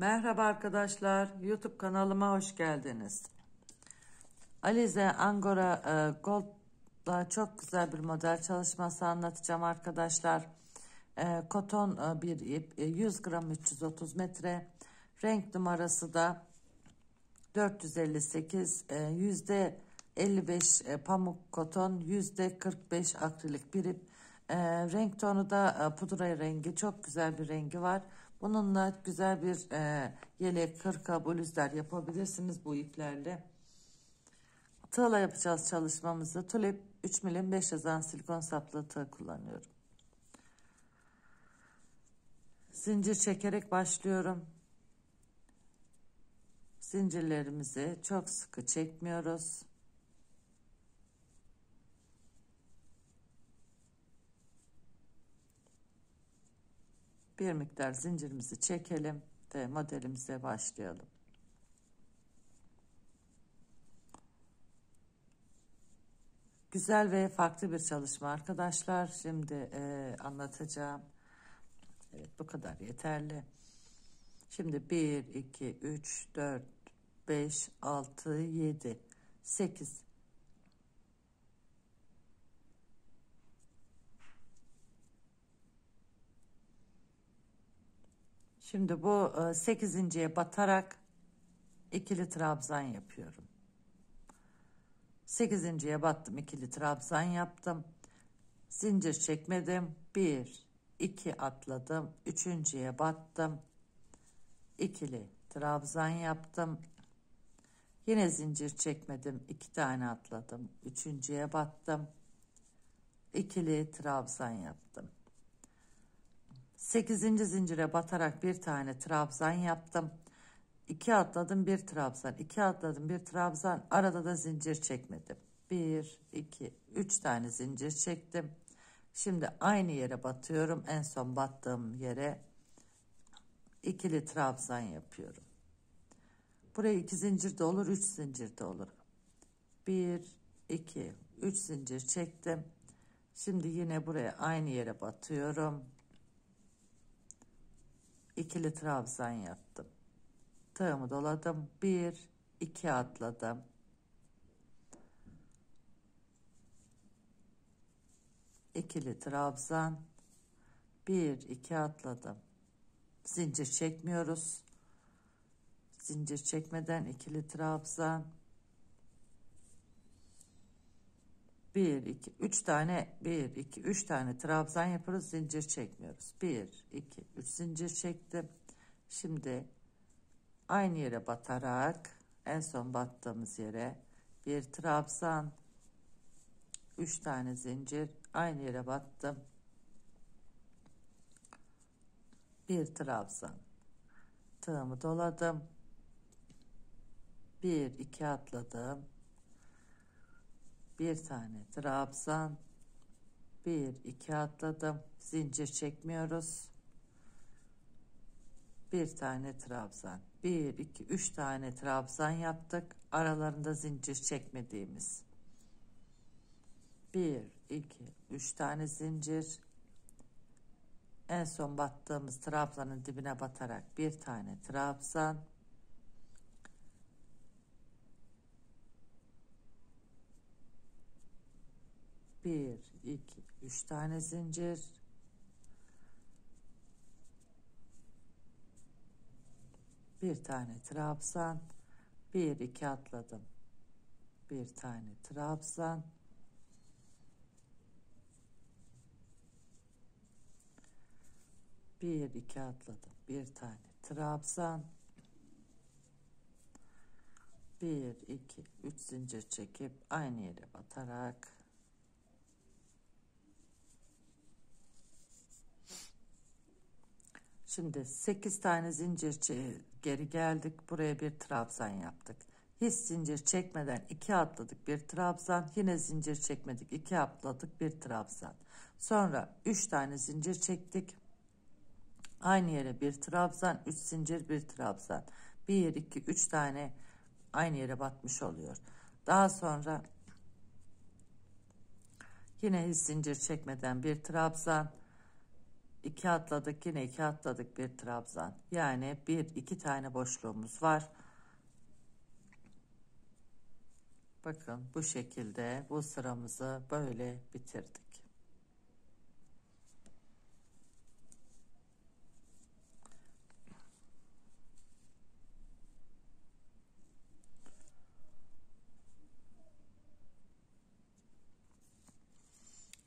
Merhaba arkadaşlar, YouTube kanalıma hoş geldiniz. Alize Angora e, Gold'da çok güzel bir model çalışması anlatacağım arkadaşlar. E, koton e, bir ip, e, 100 gram 330 metre. Renk numarası da 458, e, yüzde 55 e, pamuk koton, yüzde 45 akrilik bir ip. Renk tonu da pudra rengi, çok güzel bir rengi var. Bununla güzel bir e, yelek, kırka, bluzlar yapabilirsiniz bu iplerle. Tığla yapacağız çalışmamızı. Tulip 3 milim 5 yazan silikon saplı tığ kullanıyorum. Zincir çekerek başlıyorum. Zincirlerimizi çok sıkı çekmiyoruz. Bir miktar zincirimizi çekelim ve modelimize başlayalım. Güzel ve farklı bir çalışma arkadaşlar. Şimdi e, anlatacağım. Evet bu kadar yeterli. Şimdi 1, 2, 3, 4, 5, 6, 7, 8, Şimdi bu e, sekizinciye batarak ikili trabzan yapıyorum. Sekizinciye battım ikili trabzan yaptım. Zincir çekmedim. Bir, iki atladım. Üçüncüye battım. ikili trabzan yaptım. Yine zincir çekmedim. iki tane atladım. Üçüncüye battım. ikili trabzan yaptım. 8. zincire batarak bir tane trabzan yaptım. 2 atladım bir trabzan. 2 atladım bir trabzan. Arada da zincir çekmedim. 1, 2, 3 tane zincir çektim. Şimdi aynı yere batıyorum. En son battığım yere ikili trabzan yapıyorum. Buraya 2 zincir de olur, 3 zincir de olur. 1, 2, 3 zincir çektim. Şimdi yine buraya aynı yere batıyorum ikili trabzan yaptım. Tığımı doladım. Bir, iki atladım. ikili trabzan. Bir, iki atladım. Zincir çekmiyoruz. Zincir çekmeden ikili trabzan. Bir, iki, üç tane, bir, iki, üç tane trabzan yaparız. Zincir çekmiyoruz. Bir, iki, üç zincir çektim. Şimdi aynı yere batarak en son battığımız yere bir trabzan, üç tane zincir aynı yere battım. Bir trabzan. Tığımı doladım. Bir, iki atladım bir tane trabzan. Bir iki atladım. Zincir çekmiyoruz. Bir tane trabzan. Bir iki üç tane trabzan yaptık. Aralarında zincir çekmediğimiz. Bir iki üç tane zincir. En son battığımız trabzanın dibine batarak bir tane trabzan bir iki üç tane zincir. Bir tane trabzan. Bir iki atladım. Bir tane trabzan. Bir iki atladım. Bir tane trabzan. Bir iki üç zincir çekip aynı yere batarak Şimdi 8 tane zincir geri geldik. Buraya bir trabzan yaptık. Hiç zincir çekmeden 2 atladık bir trabzan. Yine zincir çekmedik 2 atladık bir trabzan. Sonra 3 tane zincir çektik. Aynı yere bir trabzan, 3 zincir bir trabzan. 1 2 3 tane aynı yere batmış oluyor. Daha sonra yine hiç zincir çekmeden bir trabzan 2 atladık yine 2 atladık bir trabzan. Yani bir iki tane boşluğumuz var. Bakın bu şekilde bu sıramızı böyle bitirdik.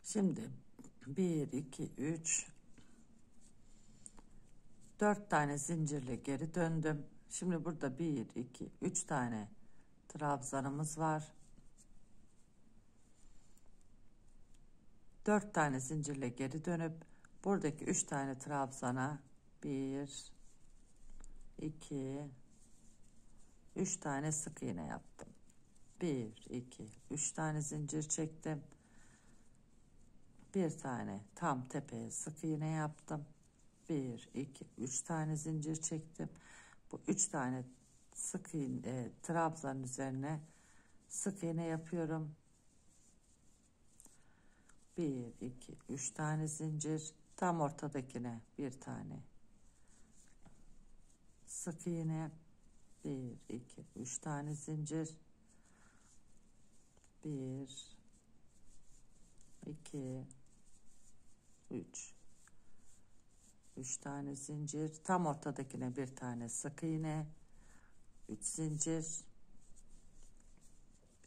Şimdi 1 2 3 4 tane zincirle geri döndüm. Şimdi burada 1 2 3 tane trabzanımız var. 4 tane zincirle geri dönüp buradaki 3 tane trabzana 1 2 3 tane sık iğne yaptım. 1 2 3 tane zincir çektim bir tane tam tepeye sık iğne yaptım. Bir, iki, üç tane zincir çektim. Bu üç tane sık iğne e, trabzanın üzerine sık iğne yapıyorum. Bir, iki, üç tane zincir. Tam ortadakine bir tane sık iğne. Bir, iki, üç tane zincir. Bir, iki, 3 3 tane zincir. Tam ortadakine bir tane sık iğne. 3 zincir.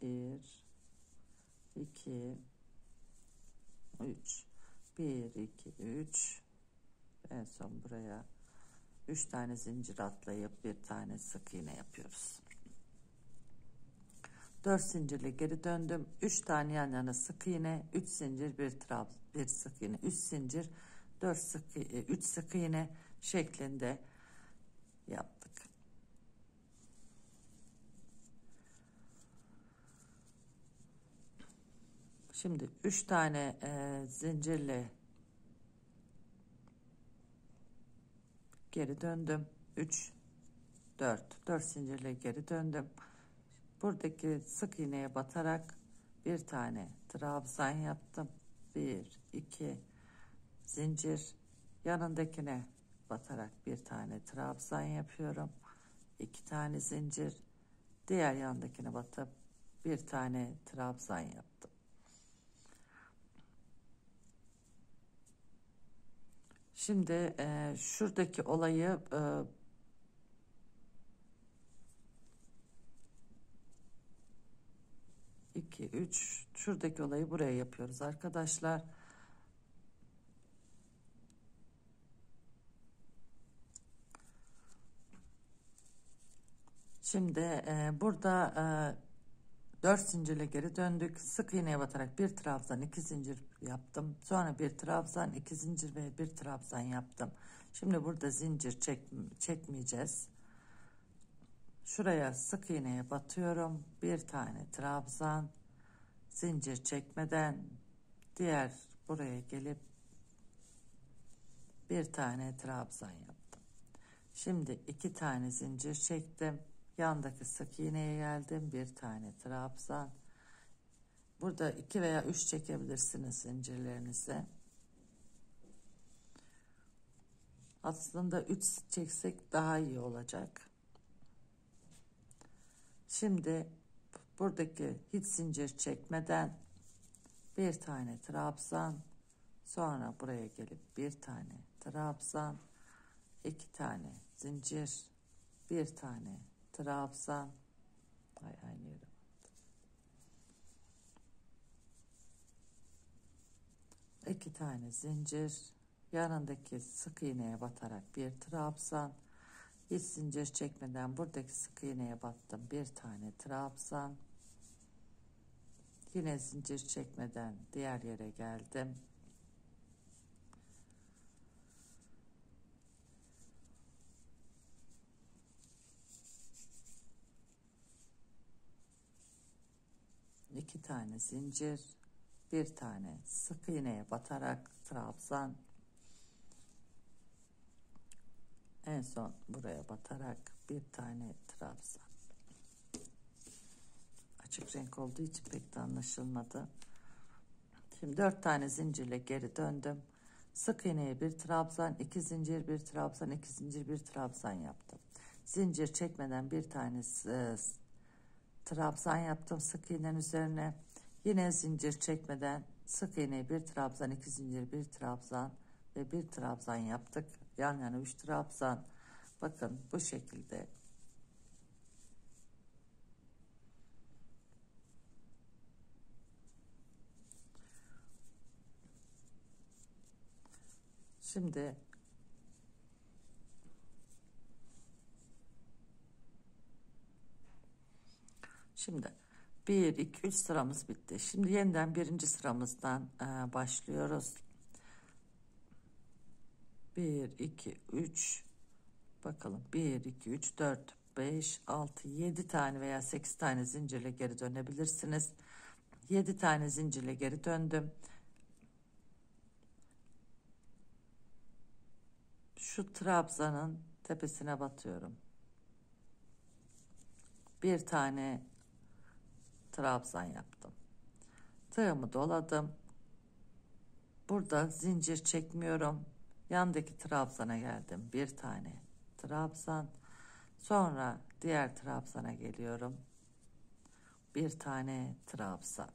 1 2 3 1 2 3 en son buraya 3 tane zincir atlayıp bir tane sık iğne yapıyoruz. 4 zincirle geri döndüm. 3 tane yan yana sık iğne 3 zincir bir trabzan bir sık iğne. 3 zincir 4 sık 3 e, sık iğne şeklinde yaptık. Şimdi 3 tane e, zincirle geri döndüm. 3 4 4 zincirle geri döndüm. Buradaki sık iğneye batarak bir tane trabzan yaptım bir iki zincir yanındakine batarak bir tane trabzan yapıyorum iki tane zincir diğer yandakine batıp bir tane trabzan yaptım şimdi e, şuradaki olayı e, iki üç Şuradaki olayı buraya yapıyoruz arkadaşlar. Şimdi e, burada e, 4 zincirle geri döndük. Sık iğneye batarak bir trabzan, iki zincir yaptım. Sonra bir trabzan, iki zincir ve bir trabzan yaptım. Şimdi burada zincir çek, çekmeyeceğiz. Şuraya sık iğneye batıyorum. Bir tane trabzan, zincir çekmeden diğer buraya gelip bir tane trabzan yaptım. Şimdi iki tane zincir çektim. Yandaki sık iğneye geldim. Bir tane trabzan. Burada iki veya üç çekebilirsiniz zincirlerinizi. Aslında üç çeksek daha iyi olacak. Şimdi buradaki hiç zincir çekmeden bir tane trabzan sonra buraya gelip bir tane trabzan iki tane zincir bir tane trabzan ay aynı yere iki tane zincir yanındaki sık iğneye batarak bir trabzan hiç zincir çekmeden buradaki sık iğneye battım bir tane trabzan Yine zincir çekmeden diğer yere geldim. İki tane zincir, bir tane sık iğneye batarak trabzan, en son buraya batarak bir tane trabzan açık renk olduğu için pek de anlaşılmadı. Şimdi dört tane zincirle geri döndüm. Sık iğneye bir trabzan, iki zincir, bir trabzan, iki zincir, bir trabzan yaptım. Zincir çekmeden bir tane e, trabzan yaptım sık iğnenin üzerine. Yine zincir çekmeden sık iğneye bir trabzan, iki zincir, bir trabzan ve bir trabzan yaptık. Yan yana üç trabzan. Bakın bu şekilde Şimdi Şimdi 1 2 3 sıramız bitti. Şimdi yeniden birinci sıramızdan e, başlıyoruz. 1 2 3 bakalım 1 2 3 4 5 6 7 tane veya 8 tane zincirle geri dönebilirsiniz. 7 tane zincirle geri döndüm. şu trabzanın tepesine batıyorum. Bir tane trabzan yaptım. Tığımı doladım. Burada zincir çekmiyorum. Yandaki trabzana geldim. Bir tane trabzan. Sonra diğer trabzana geliyorum. Bir tane trabzan.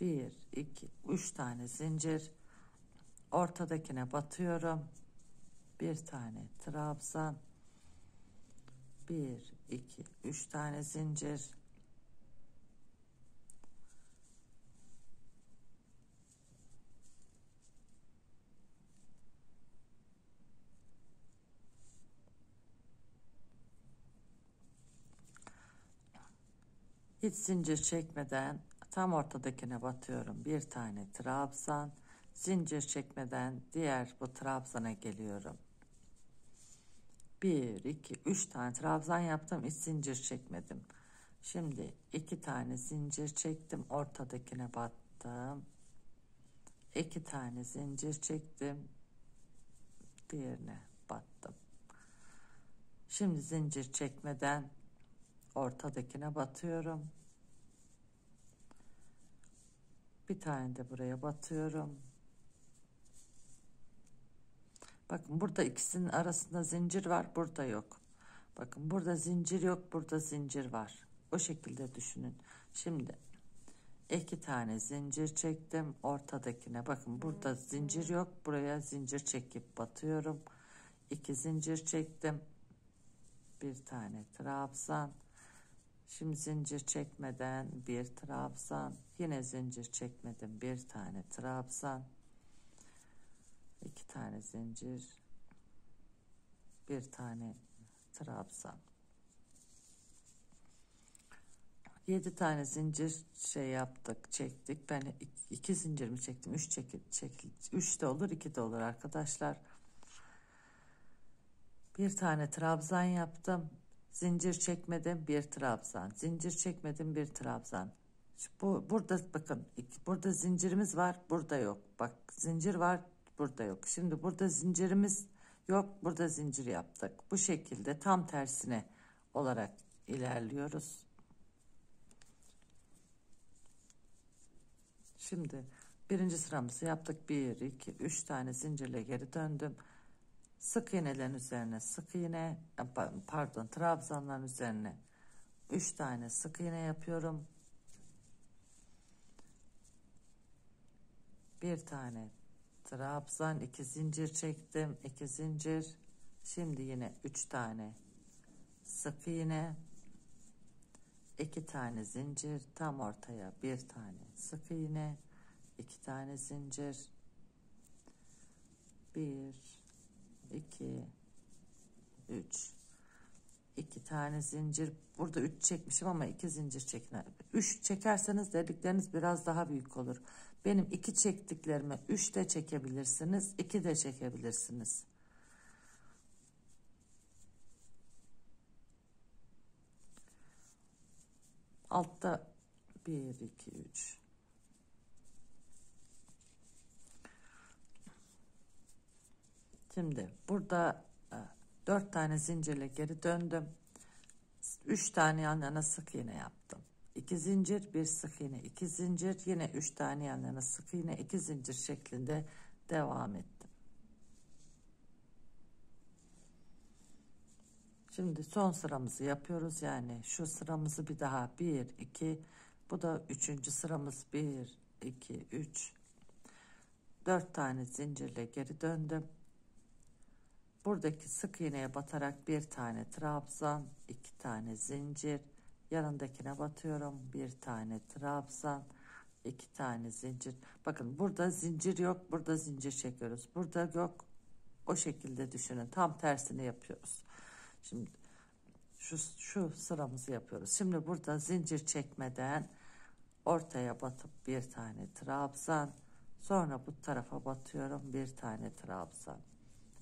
Bir, iki, üç tane zincir. Ortadakine batıyorum bir tane trabzan bir iki üç tane zincir hiç zincir çekmeden tam ortadakine batıyorum. Bir tane trabzan zincir çekmeden diğer bu trabzana geliyorum. 1 2 3 tane trabzan yaptım hiç zincir çekmedim. Şimdi iki tane zincir çektim ortadakine battım. İki tane zincir çektim diğerine battım. Şimdi zincir çekmeden ortadakine batıyorum bir tane de buraya batıyorum Bakın burada ikisinin arasında zincir var, burada yok. Bakın burada zincir yok, burada zincir var. O şekilde düşünün. Şimdi iki tane zincir çektim ortadakine. Bakın burada zincir yok, buraya zincir çekip batıyorum. İki zincir çektim. Bir tane trabzan. Şimdi zincir çekmeden bir trabzan. Yine zincir çekmedim. Bir tane trabzan. İki tane zincir. Bir tane trabzan. Yedi tane zincir şey yaptık çektik. Ben iki zincir mi çektim. Üç çekil çekil üç de olur iki de olur arkadaşlar. Bir tane trabzan yaptım zincir çekmedim bir trabzan zincir çekmedim bir trabzan bu burada bakın burada zincirimiz var burada yok bak zincir var burada yok. Şimdi burada zincirimiz yok. Burada zincir yaptık. Bu şekilde tam tersine olarak ilerliyoruz. Şimdi birinci sıramızı yaptık. Bir, iki, üç tane zincirle geri döndüm. Sık iğnelerin üzerine sık iğne, pardon trabzanların üzerine üç tane sık iğne yapıyorum. Bir tane trabzan iki zincir çektim iki zincir şimdi yine üç tane sık iğne iki tane zincir tam ortaya bir tane sık iğne iki tane zincir bir iki üç iki tane zincir burada üç çekmişim ama iki zincir çekin üç çekerseniz delikleriniz biraz daha büyük olur benim iki çektiklerimi üç de çekebilirsiniz. iki de çekebilirsiniz. Altta bir, iki, üç. Şimdi burada e, dört tane zincirle geri döndüm. Üç tane yan yana sık iğne yaptım. 2 zincir bir sık iğne 2 zincir yine 3 tane yan yana sık iğne 2 zincir şeklinde devam ettim. Şimdi son sıramızı yapıyoruz yani şu sıramızı bir daha 1 2 bu da üçüncü sıramız 1 2 3 4 tane zincirle geri döndüm. Buradaki sık iğneye batarak bir tane trabzan, iki tane zincir, yanındakine batıyorum. Bir tane trabzan, iki tane zincir. Bakın burada zincir yok, burada zincir çekiyoruz. Burada yok. O şekilde düşünün. Tam tersini yapıyoruz. Şimdi şu, şu sıramızı yapıyoruz. Şimdi burada zincir çekmeden ortaya batıp bir tane trabzan, sonra bu tarafa batıyorum bir tane trabzan.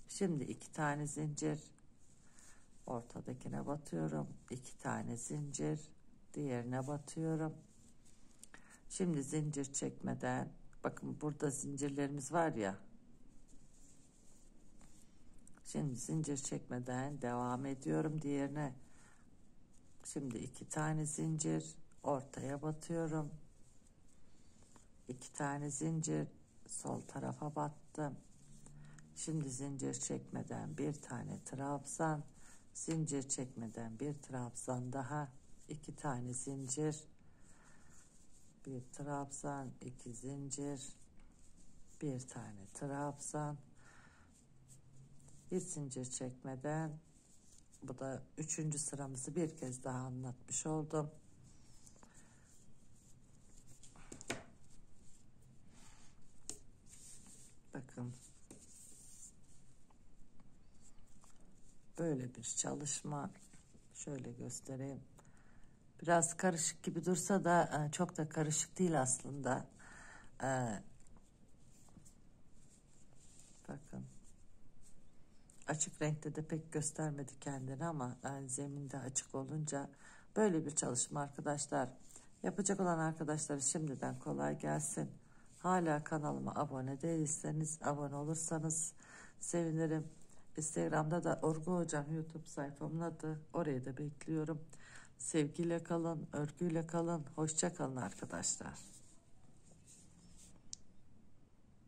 Şimdi iki tane zincir ortadakine batıyorum. iki tane zincir diğerine batıyorum. Şimdi zincir çekmeden bakın burada zincirlerimiz var ya. Şimdi zincir çekmeden devam ediyorum diğerine. Şimdi iki tane zincir ortaya batıyorum. iki tane zincir sol tarafa battım. Şimdi zincir çekmeden bir tane trabzan, zincir çekmeden bir trabzan daha, iki tane zincir, bir trabzan, iki zincir, bir tane trabzan, bir zincir çekmeden bu da üçüncü sıramızı bir kez daha anlatmış oldum. Bakın böyle bir çalışma şöyle göstereyim. Biraz karışık gibi dursa da e, çok da karışık değil aslında. E, bakın. Açık renkte de pek göstermedi kendini ama e, zeminde açık olunca böyle bir çalışma arkadaşlar. Yapacak olan arkadaşlar şimdiden kolay gelsin. Hala kanalıma abone değilseniz abone olursanız sevinirim Instagram'da da Orgu Hocam YouTube sayfamın adı. Oraya da bekliyorum. Sevgiyle kalın, örgüyle kalın. Hoşça kalın arkadaşlar.